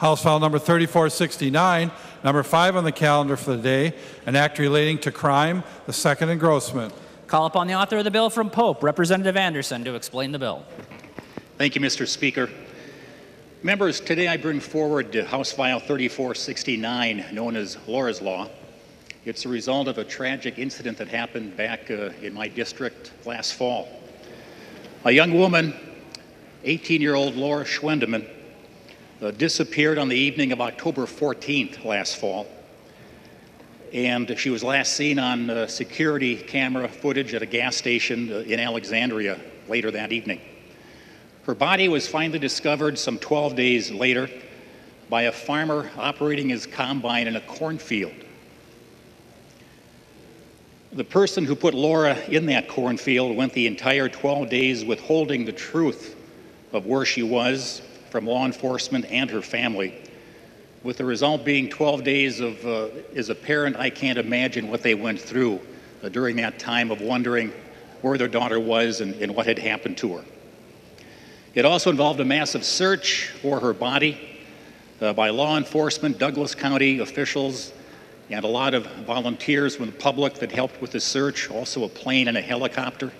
House File Number 3469, number 5 on the calendar for the day, an act relating to crime, the second engrossment. Call upon the author of the bill from Pope, Representative Anderson, to explain the bill. Thank you, Mr. Speaker. Members, today I bring forward House File 3469, known as Laura's Law. It's a result of a tragic incident that happened back uh, in my district last fall. A young woman, 18 year old Laura Schwendemann, uh, disappeared on the evening of October 14th last fall. And she was last seen on uh, security camera footage at a gas station uh, in Alexandria later that evening. Her body was finally discovered some 12 days later by a farmer operating his combine in a cornfield. The person who put Laura in that cornfield went the entire 12 days withholding the truth of where she was from law enforcement and her family, with the result being 12 days of, uh, as a parent, I can't imagine what they went through uh, during that time of wondering where their daughter was and, and what had happened to her. It also involved a massive search for her body uh, by law enforcement, Douglas County officials, and a lot of volunteers from the public that helped with the search, also a plane and a helicopter.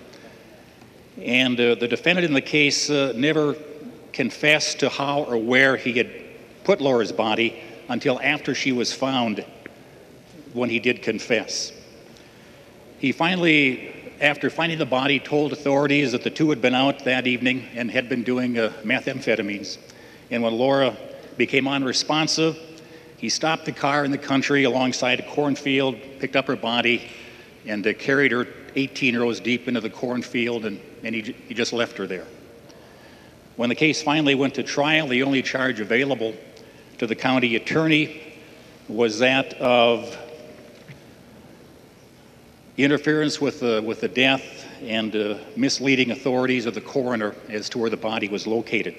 And uh, the defendant in the case uh, never confessed to how or where he had put Laura's body until after she was found when he did confess. He finally, after finding the body, told authorities that the two had been out that evening and had been doing uh, methamphetamines. And when Laura became unresponsive, he stopped the car in the country alongside a cornfield, picked up her body, and uh, carried her 18 rows deep into the cornfield, and, and he, he just left her there. When the case finally went to trial, the only charge available to the county attorney was that of interference with the, with the death and uh, misleading authorities of the coroner as to where the body was located.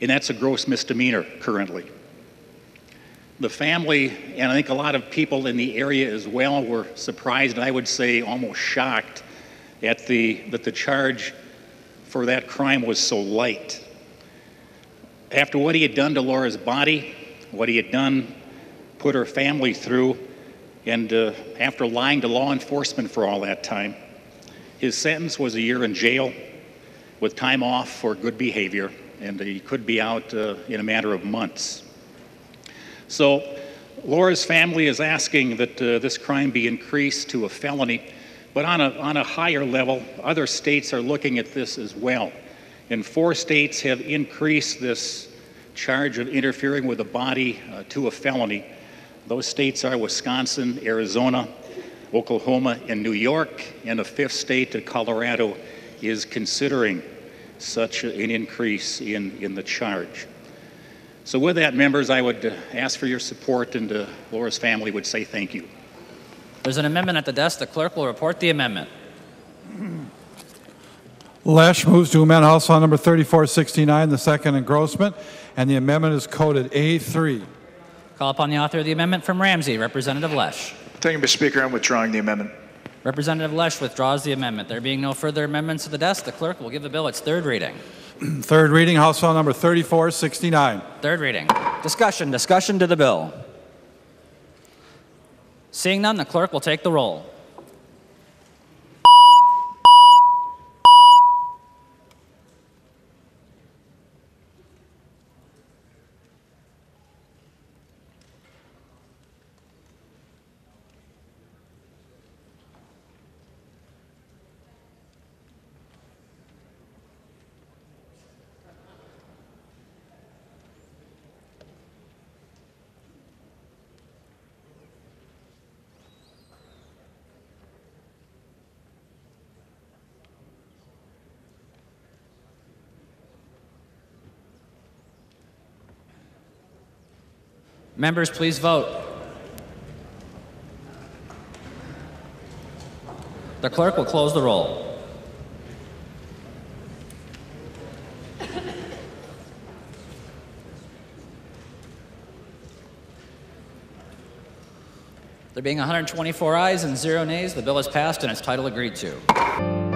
And that's a gross misdemeanor currently the family, and I think a lot of people in the area as well, were surprised, and I would say almost shocked, at the, that the charge for that crime was so light. After what he had done to Laura's body, what he had done, put her family through, and uh, after lying to law enforcement for all that time, his sentence was a year in jail with time off for good behavior, and he could be out uh, in a matter of months. So Laura's family is asking that uh, this crime be increased to a felony, but on a, on a higher level, other states are looking at this as well. And four states have increased this charge of interfering with a body uh, to a felony. Those states are Wisconsin, Arizona, Oklahoma, and New York, and a fifth state, Colorado, is considering such an increase in, in the charge. So, with that, members, I would uh, ask for your support, and uh, Laura's family would say thank you. There's an amendment at the desk. The clerk will report the amendment. Lesch moves to amend House File Number 3469, the second engrossment, and the amendment is coded A3. Call upon the author of the amendment from Ramsey, Representative Lesch. Thank you, Mr. Speaker. I'm withdrawing the amendment. Representative Lesch withdraws the amendment. There being no further amendments to the desk, the clerk will give the bill its third reading. Third reading, House File Number 3469. Third reading. Discussion, discussion to the bill. Seeing none, the clerk will take the roll. Members, please vote. The clerk will close the roll. There being 124 ayes and zero nays, the bill is passed and its title agreed to.